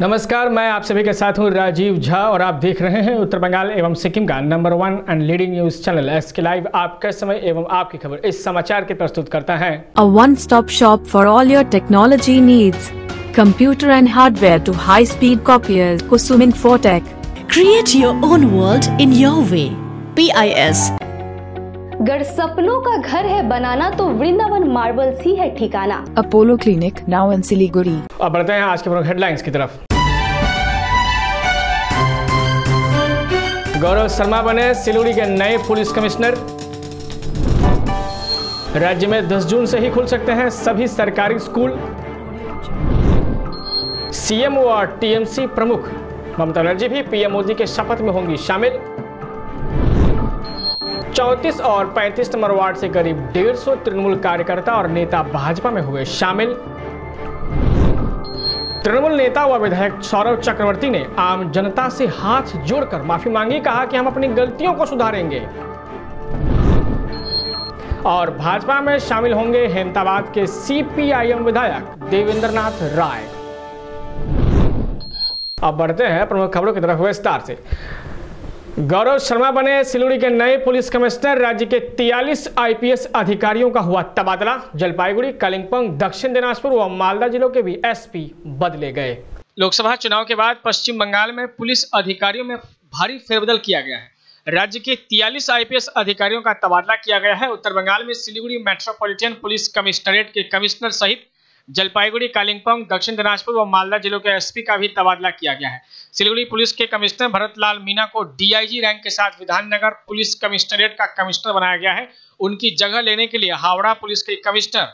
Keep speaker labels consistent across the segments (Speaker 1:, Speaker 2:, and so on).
Speaker 1: नमस्कार मैं आप सभी के साथ हूँ राजीव झा और आप देख रहे हैं उत्तर बंगाल एवं सिक्किम का number one and leading news channel S K live आपके समय एवं आपकी खबर इस समाचार के प्रस्तुत करता है।
Speaker 2: A one stop shop for all your technology needs computer and hardware to high speed copier Kusum Infotech
Speaker 3: create your own world in your way
Speaker 4: P सपनों का घर है बनाना तो वृंदावन मार्बल्स ही है ठिकाना।
Speaker 5: Apollo Clinic, now in Siliguri.
Speaker 1: अब बढ़ते हैं आज के प्रमुख हेडलाइंस की तरफ़। गौरव शर्मा बने सिलीगुड़ी के नए पुलिस कमिश्नर राज्य में 10 जून से ही खुल सकते हैं सभी सरकारी स्कूल। सीएम और टीएमसी प्रमुख ममता बनर्जी भी पीएम मोदी के शपथ में होंगी शामिल। 34 और 35 नंबर वार्ड से करीब 150 तृणमूल कार्यकर्ता और नेता भाजपा में हुए शामिल। तृणमूल नेता व विधायक सौरभ चक्रवर्ती ने आम जनता से हाथ जोड़कर माफ़ी मांगी, कहा कि हम अपनी गलतियों को सुधारेंगे। और भाजपा में शामिल होंगे हेमताबाद के सीपीआईएम विधायक देवेंद्र नाथ राय। अब बढ़ते हैं प्रमुख खबरों की तरफ़, विस्तार से। गौरव शर्मा बने सिलीगुड़ी के नए पुलिस कमिश्नर, राज्य के 43 आईपीएस अधिकारियों का हुआ तबादला। जलपाईगुड़ी, कालिम्पोंग, दक्षिण दिनाजपुर व मालदा जिलों के भी एसपी बदले गए। लोकसभा चुनाव के बाद पश्चिम बंगाल में पुलिस अधिकारियों में भारी फेरबदल किया गया है। राज्य के 43 आईपीएस अधिकारियों का तबादला किया गया है। उत्तर बंगाल में सिलीगुड़ी मेट्रोपॉलिटन पुलिस कमिश्नरेट के कमिश्नर सहित जलपाईगुड़ी, कालिम्पोंग, दक्षिण दिनाजपुर व मालदा जिलों के एसपी का भी तबादला किया गया है। सिलीगुड़ी पुलिस के कमिश्नर भरत लाल मीना को डीआईजी रैंक के साथ विधाननगर पुलिस कमिश्नरेट का कमिश्नर बनाया गया है। उनकी जगह लेने के लिए हावड़ा पुलिस के कमिश्नर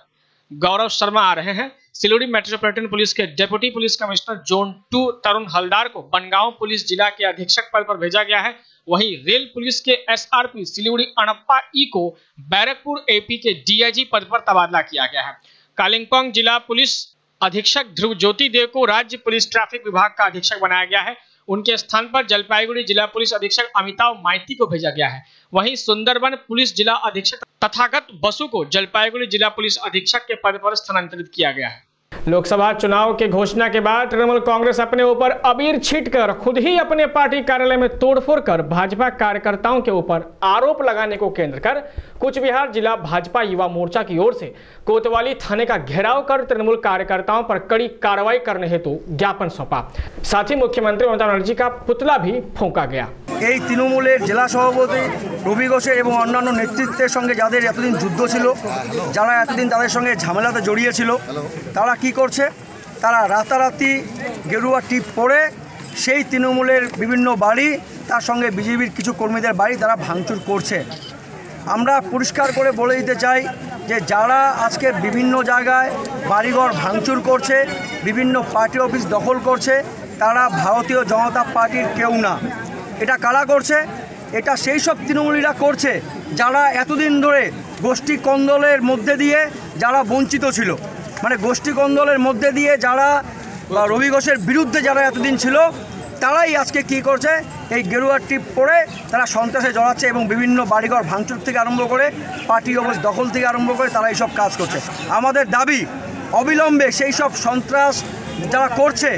Speaker 1: गौरव शर्मा आ रहे हैं। सिलीगुड़ी मेट्रोपॉलिटन पुलिस के deputy police commissioner zone two Tarun Haldar को बनगांव पुलिस जिला के अधीक्षक पद पर भेजा गया है। वहीं रेल पुलिस के एसआरपी सिलीगुड़ी अणप्पा ई को बैरकपुर एपी के डीआईजी पद पर तबादला किया गया है। कालिम्पोंग जिला पुलिस अधीक्षक ध्रुव ज्योति देव को राज्य पुलिस ट्रैफ़िक विभाग का अधीक्षक बनाया गया है। उनके स्थान पर जलपाईगुड़ी जिला पुलिस अधीक्षक अमिताभ माइती को भेजा गया है। वहीं सुंदरबन पुलिस जिला अधीक्षक तथागत बसु को जलपाईगुड़ी जिला पुलिस अधीक्षक के पद पर स्थानांतरित किया गया है। लोकसभा चुनाव के घोषणा के बाद तृणमूल कांग्रेस अपने ऊपर अबीर छीटकर खुद ही अपने पार्टी कार्यालय में तोड़फोड़ कर भाजपा कार्यकर्ताओं के ऊपर आरोप लगाने को केंद्र कर कुछ बिहार जिला भाजपा युवा मोर्चा की ओर से कोतवाली थाने का घेराव कर तृणमूल कार्यकर्ताओं पर कड़ी कार्रवाई करने हेतु ज्ञापन सौंपा साथ ही मुख्यमंत्री ममता बनर्जी का पुतला भी फूंका गया
Speaker 6: এই তৃণমূলের জেলা সভাপতি রবি ঘোষের এবং অন্যান্য নেতৃত্বের সঙ্গে যাদের এতদিন যুদ্ধ ছিল যারা এতদিন তাদের সঙ্গে ঝামেলাতে জড়িয়েছিল তারা কি করছে তারা রাতারাতি গেরুয়া টিপ পরে সেই তৃণমূলের বিভিন্ন বাড়ি তার সঙ্গে বিজেপির কিছু কর্মীদের বাড়ি তারা ভাঙচুর করছে আমরা পরিষ্কার করে বলে দিতে চাই যে যারা আজকে বিভিন্ন জায়গায় বাড়িঘর ভাঙচুর করছে, বিভিন্ন পার্টি অফিস দখল করছে, তারা ভারতীয় জনতা পার্টির কেউ না। এটা কারা করছে? এটা সেই সব তৃণমূলীরা করছে যারা এতদিন ধরে গোষ্ঠী কন্দলের মধ্যে দিয়ে যারা বঞ্চিত ছিল। মানে গোষ্ঠী কন্দলের মধ্যে দিয়ে যারা রবি ঘোষের বিরুদ্ধে যারা এতদিন ছিল তারাই আজকে কি করছে এই গেরুয়া টিপ পরে তারা সন্ত্রাসে জড়াচ্ছে এবং বিভিন্ন বাড়িঘর ভাঙচুর থেকে আরম্ভ করে পার্টি অফিস দখল থেকে আরম্ভ করে তারা এইসব কাজ করছে আমাদের দাবি অবিলম্বে সেই সব সন্ত্রাস যারা করছে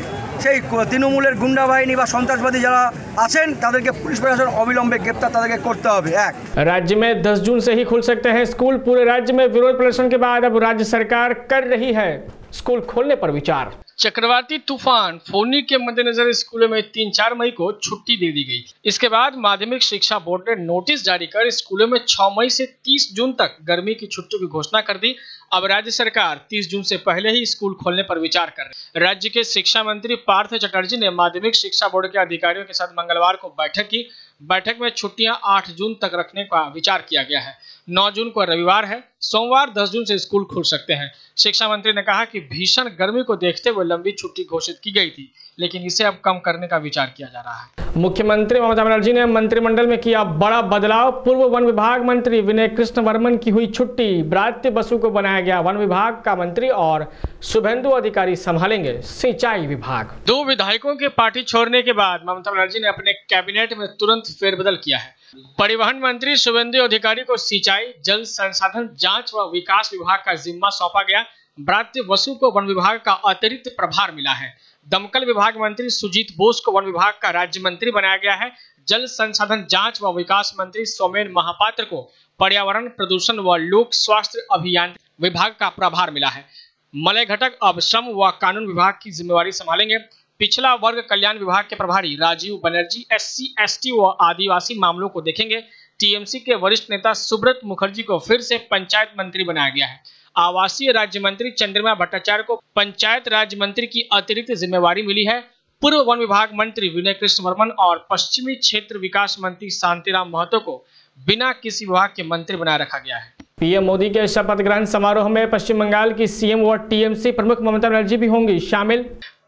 Speaker 6: সেই তৃণমূলের গুন্ডা বাহিনী বা সন্ত্রাসবাদী যারা আছেন তাদেরকে পুলিশ প্রশাসন অবিলম্বে গ্রেপ্তার তাদেরকে করতে হবে এক
Speaker 1: राज्य में 10 जून से ही खुल सकते हैं स्कूल पूरे राज्य में विरोध प्रदर्शन के बाद अब राज्य सरकार कर रही है स्कूल खोलने पर विचार चक्रवाती तूफ़ान फोनी के मद्देनजर स्कूलों में तीन चार मई को छुट्टी दे दी गई। इसके बाद माध्यमिक शिक्षा बोर्ड ने नोटिस जारी कर स्कूलों में 6 मई से 30 जून तक गर्मी की छुट्टियों की घोषणा कर दी। अब राज्य सरकार 30 जून से पहले ही स्कूल खोलने पर विचार कर रही राज्य के शिक्षा मंत्री पार्थ चटर्जी ने माध्यमिक शिक्षा बोर्ड के अधिकारियों के साथ मंगलवार को बैठक की। बैठक में छुट्टियाँ 8 जून तक रखने का विचार किया गया है। 9 जून को रविवार है, सोमवार 10 जून से स्कूल खुल सकते हैं। शिक्षा मंत्री ने कहा कि भीषण गर्मी को देखते हुए लंबी छुट्टी घोषित की गई थी। लेकिन इसे अब कम करने का विचार किया जा रहा है। मुख्यमंत्री ममता बनर्जी ने मंत्रिमंडल में किया बड़ा बदलाव। पूर्व वन विभाग मंत्री विनय कृष्ण वर्मन की हुई छुट्टी। ब्रात्य बसु को बनाया गया वन विभाग का मंत्री और शुभेंदु अधिकारी संभालेंगे सिंचाई विभाग। दो विधायकों के पार्टी छोड़ने के बाद ममता बनर्जी ने अपने कैबिनेट में तुरंत फेरबदल किया है। परिवहन मंत्री शुभेंदु अधिकारी को सिंचाई जल संसाधन जाँच व विकास विभाग का जिम्मा सौंपा गया। ब्रात्य वसु को वन विभाग का अतिरिक्त प्रभार मिला है। दमकल विभाग मंत्री सुजीत बोस को वन विभाग का राज्य मंत्री बनाया गया है। जल संसाधन जाँच व विकास मंत्री सोमेन महापात्र को पर्यावरण प्रदूषण व लोक स्वास्थ्य अभियान विभाग का प्रभार मिला है। मलय घटक अब श्रम व कानून विभाग की जिम्मेवारी संभालेंगे। पिछला वर्ग कल्याण विभाग के प्रभारी राजीव बनर्जी, एससी, एसटी व आदिवासी मामलों को देखेंगे। टीएमसी के वरिष्ठ नेता सुब्रत मुखर्जी को फिर से पंचायत मंत्री बनाया गया है। आवासीय राज्य मंत्री चंद्रमा भट्टाचार्य को पंचायत राज्य मंत्री की अतिरिक्त जिम्मेवारी मिली है। पूर्व वन विभाग मंत्री विनय कृष्ण वर्मन और पश्चिमी क्षेत्र विकास मंत्री शांतिराम महतो को बिना किसी विभाग के मंत्री बनाए रखा गया है। पीएम मोदी के शपथ ग्रहण समारोह में पश्चिम बंगाल की सीएम व टीएमसी प्रमुख ममता बनर्जी भी होंगी शामिल।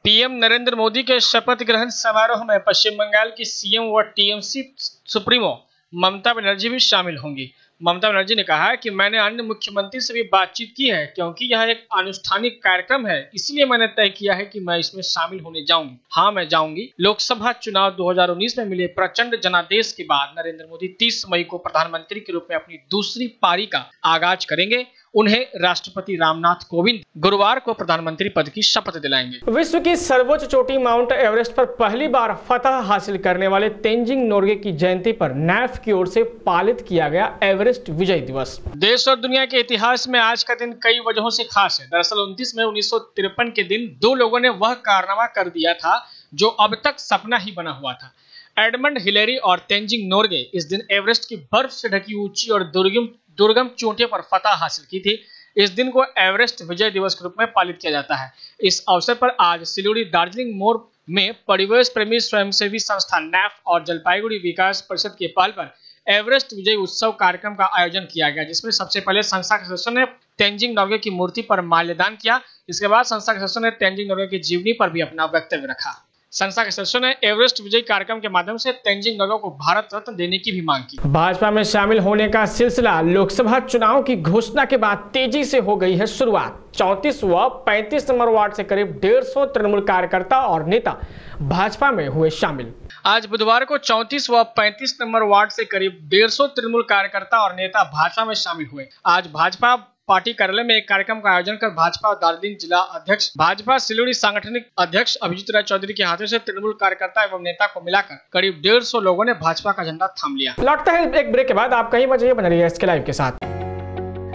Speaker 1: पीएम नरेंद्र मोदी के शपथ ग्रहण समारोह में पश्चिम बंगाल की सीएम व टीएमसी सुप्रीमो ममता बनर्जी भी शामिल होंगी। ममता बनर्जी ने कहा कि मैंने अन्य मुख्यमंत्री से भी बातचीत की है, क्योंकि यह एक अनुष्ठानिक कार्यक्रम है, इसलिए मैंने तय किया है कि मैं इसमें शामिल होने जाऊँगी। हाँ मैं जाऊँगी। लोकसभा चुनाव 2019 में मिले प्रचंड जनादेश के बाद नरेंद्र मोदी 30 मई को प्रधानमंत्री के रूप में अपनी दूसरी पारी का आगाज़ करेंगे। उन्हें राष्ट्रपति रामनाथ कोविंद गुरुवार को प्रधानमंत्री पद की शपथ दिलाएँगे। विश्व की सर्वोच्च चोटी माउंट एवरेस्ट पर पहली बार फतह हासिल करने वाले तेंजिंग नोर्गे की जयंती पर नैफ की ओर से पालित किया गया एवरेस्ट विजय दिवस। देश और दुनिया के इतिहास में आज का दिन कई वजहों से खास है। दरअसल उनतीस में उन्नीस के दिन दो लोगों ने वह कारनामा कर दिया था जो अब तक सपना ही बना हुआ था। एडमंड हिलेरी और तेंजिंग नोर्गे इस दिन एवरेस्ट की बर्फ़ से ढकी ऊँची और दुर्गम दुर्गम चोटियों पर फतह हासिल की थी। इस दिन को एवरेस्ट विजय दिवस के रूप में पालित किया जाता है। इस अवसर पर आज सिलीगुड़ी दार्जिलिंग मोड़ में परिवेश प्रेमी स्वयंसेवी संस्था नैफ और जलपाईगुड़ी विकास परिषद के पहल पर एवरेस्ट विजय उत्सव कार्यक्रम का आयोजन किया गया, जिसमें सबसे पहले संस्था के सदस्यों ने तेंजिंग नोर्गे की मूर्ति पर माल्यदान किया। इसके बाद संस्था के सदस्यों ने तेंजिंग नोर्गे की जीवनी पर भी अपना वक्तव्य रखा। संस्था के सदस्यों ने एवरेस्ट विजय कार्यक्रम के माध्यम से तेंजिंग नोर्गे को भारत रत्न देने की भी मांग की। भाजपा में शामिल होने का सिलसिला लोकसभा चुनाव की घोषणा के बाद तेज़ी से हो गई है शुरुआत। चौतीस व पैंतीस नंबर वार्ड से करीब डेढ़ सौ तृणमूल कार्यकर्ता और नेता भाजपा में हुए शामिल। आज बुधवार को 34 व 35 नंबर वार्ड से करीब 150 तृणमूल कार्यकर्ता और नेता भाजपा में शामिल हुए। आज भाजपा पार्टी कार्यालय में एक कार्यक्रम का आयोजन कर भाजपा दार्जिलिंग जिला अध्यक्ष, भाजपा सिलोड़ी सांगठनिक अध्यक्ष अभिजीत राय चौधरी के हाथों से तृणमूल कार्यकर्ता एवं नेता को मिलाकर करीब डेढ़ सौ लोगों ने भाजपा का झंडा थाम लिया। लौटता है एक ब्रेक के बाद आप कहीं बजे बन रही है इसके लाइव के साथ।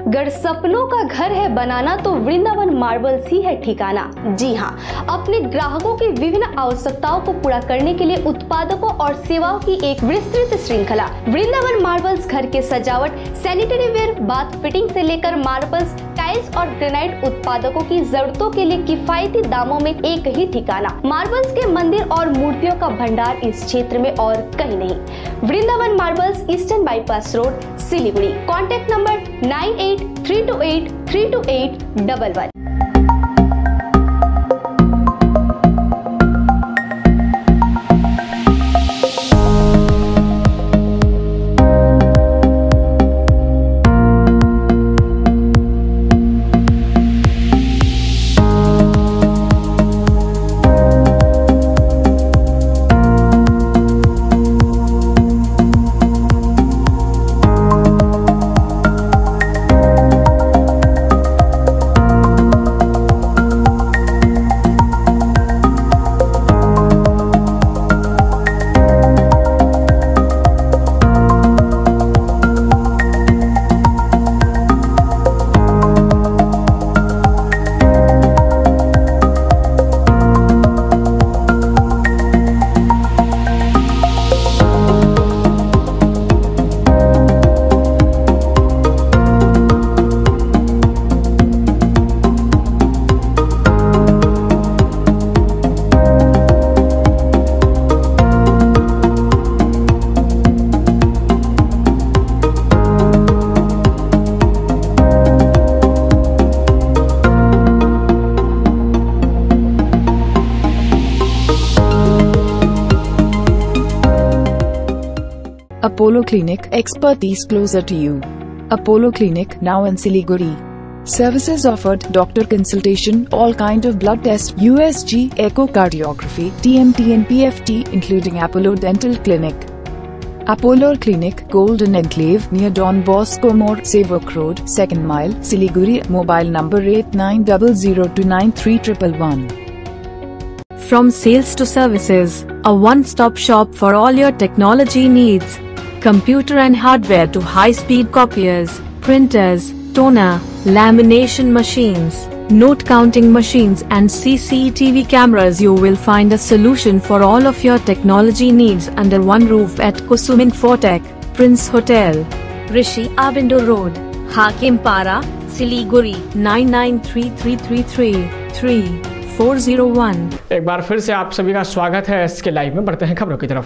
Speaker 4: गर सपनों का घर है बनाना तो वृंदावन मार्बल्स ही है ठिकाना। जी हाँ अपने ग्राहकों की विभिन्न आवश्यकताओं को पूरा करने के लिए उत्पादकों और सेवाओं की एक विस्तृत श्रृंखला। वृंदावन मार्बल्स घर के सजावट सैनिटरी वेयर बाथ फिटिंग से लेकर मार्बल्स टाइल्स और ग्रेनाइट उत्पादकों की जरूरतों के लिए किफायती दामों में एक ही ठिकाना। मार्बल्स के मंदिर और मूर्तियों का भंडार इस क्षेत्र में और कहीं नहीं। Vrindavan marbles eastern bypass road Siliguri. Contact number nine eight 8 three to eight, double one.
Speaker 5: Apollo Clinic, expertise closer to you. Apollo Clinic, now in Siliguri. Services offered, doctor consultation, all kind of blood test, USG, echocardiography, TMT and PFT, including Apollo Dental Clinic. Apollo Clinic, Golden Enclave near Don Bosco More, Sevok Road, 2nd mile, Siliguri. Mobile number 8900293111.
Speaker 2: From sales to services, a one-stop shop for all your technology needs Computer and hardware to high-speed copiers, printers, toner, lamination machines, note counting machines and CCTV cameras you will find a solution for all of your technology needs under one roof at Kusumin Fortech, Prince Hotel, Rishi Abindo Road, Hakim Para, Siliguri 993333 3401.
Speaker 1: एक बार फिर से आप सभी का स्वागत है S K live में बढ़ते हैं खबरों की तरफ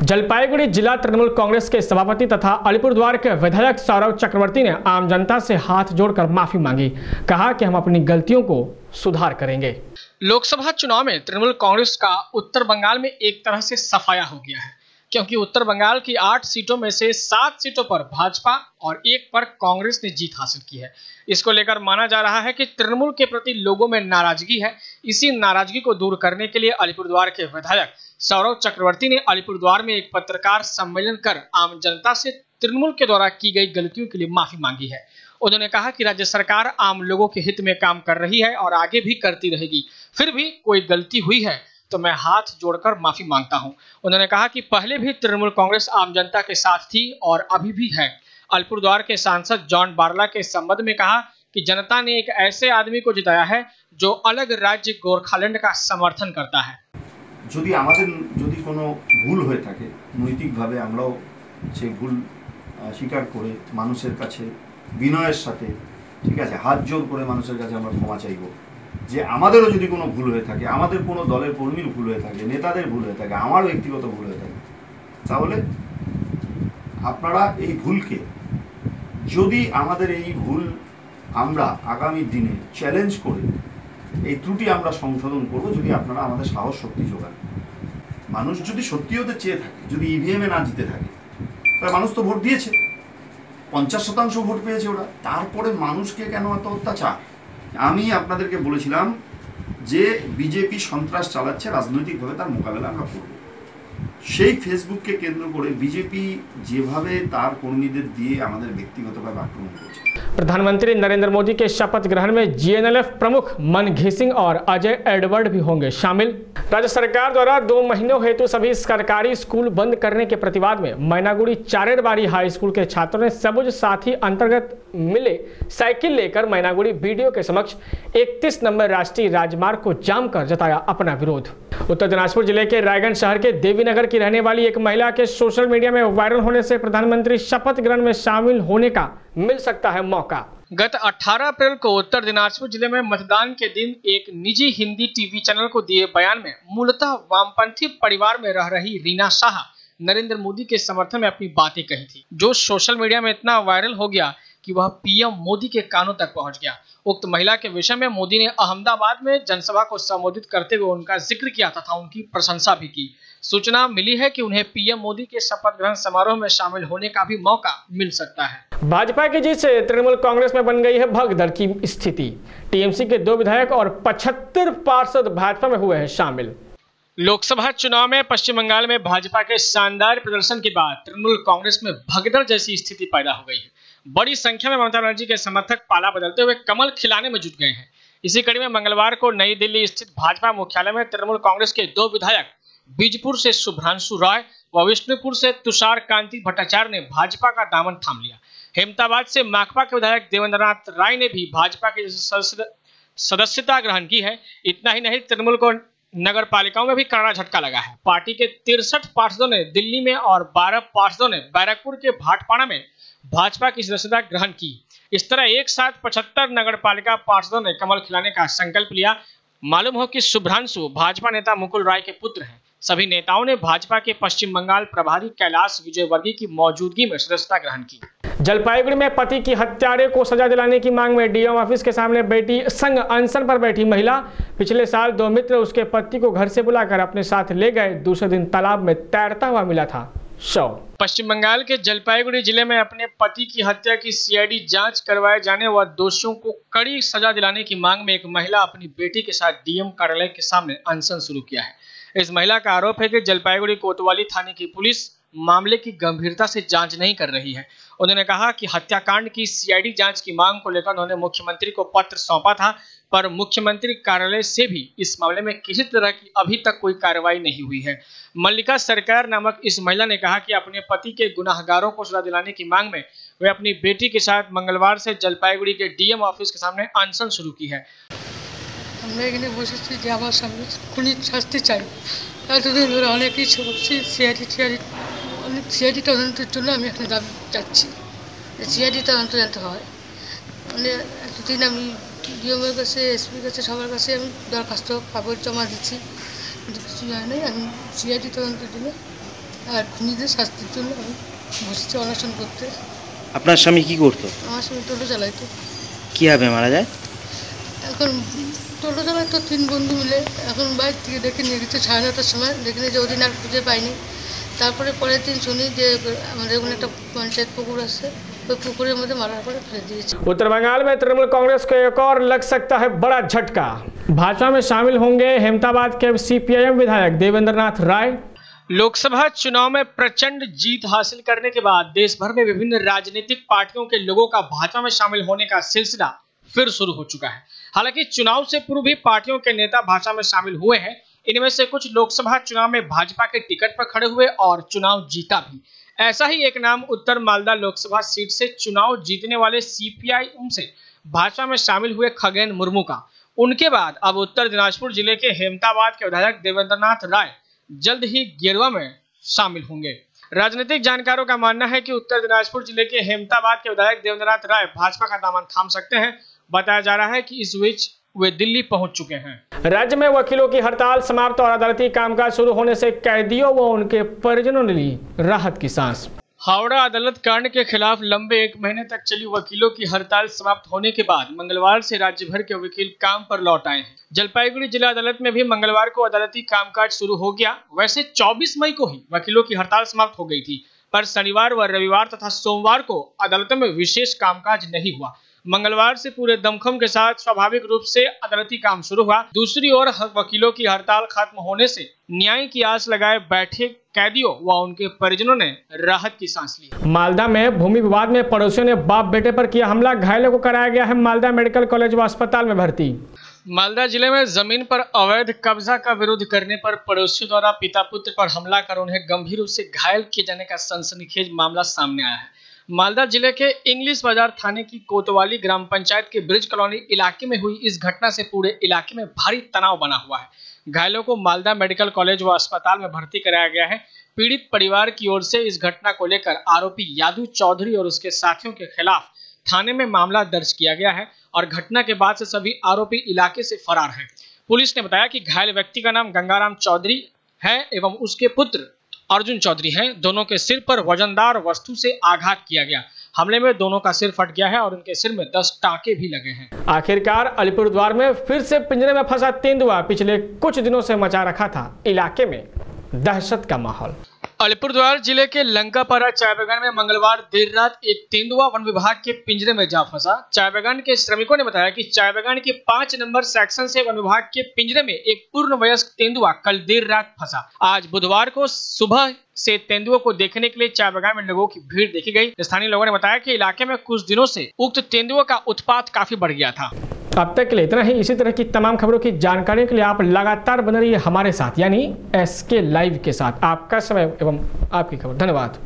Speaker 1: जलपाईगुड़ी जिला तृणमूल कांग्रेस के सभापति तथा अलीपुरद्वार के विधायक सौरभ चक्रवर्ती ने आम जनता से हाथ जोड़कर माफ़ी मांगी। कहा कि हम अपनी गलतियों को सुधार करेंगे। लोकसभा चुनाव में तृणमूल कांग्रेस का उत्तर बंगाल में एक तरह से सफाया हो गया है, क्योंकि उत्तर बंगाल की आठ सीटों में से सात सीटों पर भाजपा और एक पर कांग्रेस ने जीत हासिल की है। इसको लेकर माना जा रहा है कि तृणमूल के प्रति लोगों में नाराज़गी है। इसी नाराज़गी को दूर करने के लिए अलीपुरद्वार के विधायक सौरभ चक्रवर्ती ने अलीपुरद्वार में एक पत्रकार सम्मेलन कर आम जनता से तृणमूल के द्वारा की गई गलतियों के लिए माफ़ी मांगी है। उन्होंने कहा कि राज्य सरकार आम लोगों के हित में काम कर रही है और आगे भी करती रहेगी। फिर भी कोई गलती हुई है तो मैं हाथ जोड़कर माफ़ी माँगता हूँ। उन्होंने कहा कि पहले भी तृणमूल कांग्रेस आम जनता के साथ थी और अभी भी है। अलीपुरद्वार के सांसद जॉन बारला के संबंध में कहा कि जनता ने एक ऐसे आदमी को जिताया है जो अलग राज्य गोरखालैंड का समर्थन करता है
Speaker 7: যদি আমাদের যদি কোনো ভুল হয়ে থাকে নৈতিকভাবে আমরাও সেই ভুল আহ, স্বীকার করে মানুষের কাছে বিনয়ের সাথে ঠিক আছে হাত জোর করে মানুষের কাছে আমরা ক্ষমা চাইব যে আমাদেরও যদি কোনো ভুল হয়ে থাকে আমাদের কোনো দলের কর্মীর ভুল হয়ে থাকে নেতাদের ভুল হয়ে থাকে আমার ব্যক্তিগত ভুল হয়ে থাকে তাহলে আপনারা এই ভুলকে যদি আমাদের এই ভুল আমরা আগামী দিনে চ্যালেঞ্জ করে এই ত্রুটি আমরা সংশোধন করব যদি আপনারা আমাদের সাহস, শক্তি যোগান। মানুষ যদি সত্যি হতে চেয়ে থাকে, যদি ইভিএমে না জিতে থাকে, তাহলে মানুষ তো ভোট দিয়েছে। পঞ্চাশ শতাংশ ভোট পেয়েছে ওরা। তারপরে মানুষকে কেন এত অত্যাচার? আমি আপনাদেরকে বলেছিলাম যে, বিজেপি সন্ত্রাস চালাচ্ছে, রাজনৈতিকভাবে তার মোকাবেলা আমরা করব। সেই ফেসবুককে কেন্দ্র করে বিজেপি যেভাবে তার কর্মীদের দিয়ে আমাদের ব্যক্তিগতভাবে আক্রমণ করেছে
Speaker 1: प्रधानमंत्री नरेंद्र मोदी के शपथ ग्रहण में जीएनएलएफ प्रमुख मनघी सिंह और अजय एडवर्ड भी होंगे शामिल राज्य सरकार द्वारा दो महीनों हेतु सभी सरकारी स्कूल बंद करने के प्रतिवाद में मैनागुड़ी चारेरबाड़ी हाई स्कूल के छात्रों ने सबुज साथी अंतर्गत मिले साइकिल लेकर मैनागुड़ी बीडीओ के समक्ष 31 नंबर राष्ट्रीय राजमार्ग को जाम कर जताया अपना विरोध उत्तर दिनाजपुर जिले के रायगंज शहर के देवीनगर की रहने वाली एक महिला के सोशल मीडिया में वायरल होने से प्रधानमंत्री शपथ ग्रहण में शामिल होने का मिल सकता है मौका। गत 18 अप्रैल को उत्तर दिनाजपुर ज़िले में मतदान के दिन एक निजी हिंदी टीवी चैनल को दिए बयान में मूलतः वामपंथी परिवार में रह रही रीना शाह नरेंद्र मोदी के समर्थन में अपनी बातें कही थी। जो सोशल मीडिया में इतना वायरल हो गया कि वह पीएम मोदी के कानों तक पहुँच गया। उक्त महिला के विषय में मोदी ने अहमदाबाद में जनसभा को संबोधित करते हुए उनका ज़िक्र किया तथा उनकी प्रशंसा भी की। सूचना मिली है कि उन्हें पीएम मोदी के शपथ ग्रहण समारोह में शामिल होने का भी मौका मिल सकता है। भाजपा की जीत से तृणमूल कांग्रेस में बन गई है भगदड़ की स्थिति। टीएमसी के दो विधायक और 75 पार्षद भाजपा में हुए हैं शामिल। लोकसभा चुनाव में पश्चिम बंगाल में भाजपा के शानदार प्रदर्शन के बाद तृणमूल कांग्रेस में भगदड़ जैसी स्थिति पैदा हो गई है। बड़ी संख्या में ममता बनर्जी के समर्थक पाला बदलते हुए कमल खिलाने में जुट गए हैं। इसी कड़ी में मंगलवार को नई दिल्ली स्थित भाजपा मुख्यालय में तृणमूल कांग्रेस के दो विधायक बीजपुर से शुभ्रांशु राय व विष्णुपुर से तुषार कांति भट्टाचार्य ने भाजपा का दामन थाम लिया। हेमताबाद से माकपा के विधायक देवेंद्रनाथ राय ने भी भाजपा की सदस्य- सदस्यता ग्रहण की है। इतना ही नहीं, तृणमूल को नगर पालिकाओं में भी करारा झटका लगा है। पार्टी के तिरसठ पार्षदों ने दिल्ली में और बारह पार्षदों ने बैरकपुर के भाटपाड़ा में भाजपा की सदस्यता ग्रहण की। इस तरह एक साथ पचहत्तर नगर पालिका पार्षदों ने कमल खिलाने का संकल्प लिया। मालूम हो कि शुभ्रांशु भाजपा नेता मुकुल राय के पुत्र हैं। सभी नेताओं ने भाजपा के पश्चिम बंगाल प्रभारी कैलाश विजयवर्गीय की मौजूदगी में सदस्यता ग्रहण की। जलपाईगुड़ी में पति की हत्यारे को सजा दिलाने की मांग में डीएम ऑफ़िस के सामने बैठी संग अनशन पर बैठी महिला। पिछले साल दो मित्र उसके पति को घर से बुलाकर अपने साथ ले गए। दूसरे दिन तालाब में तैरता हुआ मिला था। शव पश्चिम बंगाल के जलपाईगुड़ी ज़िले में अपने पति की हत्या की सीआईडी जाँच करवाए जाने व दोषियों को कड़ी सजा दिलाने की मांग में एक महिला अपनी बेटी के साथ डीएम कार्यालय के सामने अनशन शुरू किया है। इस महिला का आरोप है कि जलपाईगुड़ी कोतवाली थाने की पुलिस मामले की गंभीरता से जाँच नहीं कर रही है। उन्होंने कहा कि हत्याकांड की सीआईडी जाँच की मांग को लेकर उन्होंने मुख्यमंत्री को पत्र सौंपा था पर मुख्यमंत्री कार्यालय से भी इस मामले में किसी तरह की अभी तक कोई कार्रवाई नहीं हुई है मल्लिका सरकार नामक इस महिला ने कहा कि अपने पति के गुनाहगारों को सजा दिलाने की मांग में वे अपनी बेटी के साथ मंगलवार से जलपाईगुड़ी के डीएम ऑफिस के सामने अनशन शुरू की है
Speaker 8: আমরা এখানে বসেছি যে আমার সামনে খুনি শাস্তি চাই এতদিন ধরে অনেক কিছু করছি সিআইডি টিআইডি অনেক সিআইডি তদন্তের জন্য আমি এখানে দাবি চাচ্ছি সিআইডি তদন্ত যাতে হয় মানে এতদিন আমি ডিএমের কাছে এসপির কাছে সবার কাছে আমি দরখাস্ত কাগজ জমা দিচ্ছি। কিন্তু কিছু হয় নাই আমি সিআইটি তদন্তের জন্য আর খুনিদের শাস্তির জন্য আমি বসেছি অনশন করতে।
Speaker 9: আপনার স্বামী কি করতো?
Speaker 8: আমার স্বামী টোটো চালাইতো।
Speaker 9: কীভাবে মারা যায়?
Speaker 8: এখন টোটো চালায় তো তিন বন্ধু মিলে এখন বাইক থেকে দেখে নিয়ে গেছে সাড়ে নটার সময়। দেখে নিয়ে যে ওদিন আর খুঁজে পাইনি তারপরে পরের দিন শুনি যে আমাদের ওখানে একটা পঞ্চায়েত পুকুর আছে
Speaker 1: उत्तर बंगाल में तृणमूल कांग्रेस को एक और लग सकता है बड़ा झटका। भाजपा में शामिल होंगे हेमताबाद के सीपीआईएम विधायक देवेंद्र नाथ राय। लोकसभा चुनाव में प्रचंड जीत हासिल करने के बाद देश भर में विभिन्न राजनीतिक पार्टियों के लोगों का भाजपा में शामिल होने का सिलसिला फिर शुरू हो चुका है। हालाँकि चुनाव से पूर्व भी पार्टियों के नेता भाजपा में शामिल हुए हैं। इनमें से कुछ लोकसभा चुनाव में भाजपा के टिकट पर खड़े हुए और चुनाव जीता भी। ऐसा ही एक नाम उत्तर मालदा लोकसभा सीट से चुनाव जीतने वाले सीपीआई से भाजपा में शामिल हुए खगेन मुर्मू का। उनके बाद अब उत्तर दिनाजपुर ज़िले के हेमताबाद के विधायक देवेंद्रनाथ राय जल्द ही गेरुआ में शामिल होंगे। राजनीतिक जानकारों का मानना है कि उत्तर दिनाजपुर ज़िले के हेमताबाद के विधायक देवेंद्रनाथ राय भाजपा का दामन थाम सकते हैं। बताया जा रहा है कि इस बीच वे दिल्ली पहुँच चुके हैं। राज्य में वकीलों की हड़ताल समाप्त और अदालती कामकाज शुरू होने से कैदियों व उनके परिजनों ने ली राहत की सांस। हावड़ा अदालत कांड के खिलाफ लंबे एक महीने तक चली वकीलों की हड़ताल समाप्त होने के बाद मंगलवार से राज्य भर के वकील काम पर लौट आए हैं। जलपाईगुड़ी जिला अदालत में भी मंगलवार को अदालती कामकाज शुरू हो गया। वैसे 24 मई को ही वकीलों की हड़ताल समाप्त हो गई थी पर शनिवार व रविवार तथा सोमवार को अदालतों में विशेष कामकाज नहीं हुआ। मंगलवार से पूरे दमखम के साथ स्वाभाविक रूप से अदालती काम शुरू हुआ। दूसरी ओर वकीलों की हड़ताल खत्म होने से न्याय की आस लगाए बैठे कैदियों व उनके परिजनों ने राहत की सांस ली। मालदा में भूमि विवाद में पड़ोसियों ने बाप बेटे पर किया हमला। घायलों को कराया गया है मालदा मेडिकल कॉलेज व अस्पताल में भर्ती। मालदा ज़िले में ज़मीन पर अवैध कब्जा का विरोध करने पर पड़ोसियों द्वारा पिता पुत्र पर हमला कर उन्हें गंभीर रूप से घायल किए जाने का सनसनीखेज मामला सामने आया है। मालदा ज़िले के इंग्लिश बाज़ार थाने की कोतवाली ग्राम पंचायत के ब्रिज कॉलोनी इलाके में हुई इस घटना से पूरे इलाके में भारी तनाव बना हुआ है। घायलों को मालदा मेडिकल कॉलेज व अस्पताल में भर्ती कराया गया है। पीड़ित परिवार की ओर से इस घटना को लेकर आरोपी यादू चौधरी और उसके साथियों के खिलाफ थाने में मामला दर्ज किया गया है और घटना के बाद से सभी आरोपी इलाके से फरार हैं। पुलिस ने बताया कि घायल व्यक्ति का नाम गंगाराम चौधरी है एवं उसके पुत्र अर्जुन चौधरी हैं। दोनों के सिर पर वजनदार वस्तु से आघात किया गया। हमले में दोनों का सिर फट गया है और उनके सिर में दस टाके भी लगे हैं। आखिरकार अलीपुरद्वार में फिर से पिंजरे में फंसा तेंदुआ पिछले कुछ दिनों से मचा रखा था। इलाके में दहशत का माहौल। अलीपुरद्वार ज़िले के लंकापारा चाय बागान में मंगलवार देर रात एक तेंदुआ वन विभाग के पिंजरे में जा फंसा। चाय बागान के श्रमिकों ने बताया कि चाय बागान के पाँच नंबर सेक्शन से वन विभाग के पिंजरे में एक पूर्ण वयस्क तेंदुआ कल देर रात फंसा। आज बुधवार को सुबह से तेंदुओं को देखने के लिए चाय बागान में लोगों की भीड़ देखी गई। स्थानीय लोगों ने बताया कि इलाके में कुछ दिनों से उक्त तेंदुओं का उत्पात काफ़ी बढ़ गया था। अब तक के लिए इतना ही। इसी तरह की तमाम खबरों की जानकारी के लिए आप लगातार बने रहिए हमारे साथ, यानी एस के लाइव के साथ। आपका समय एवं आपकी खबर। धन्यवाद।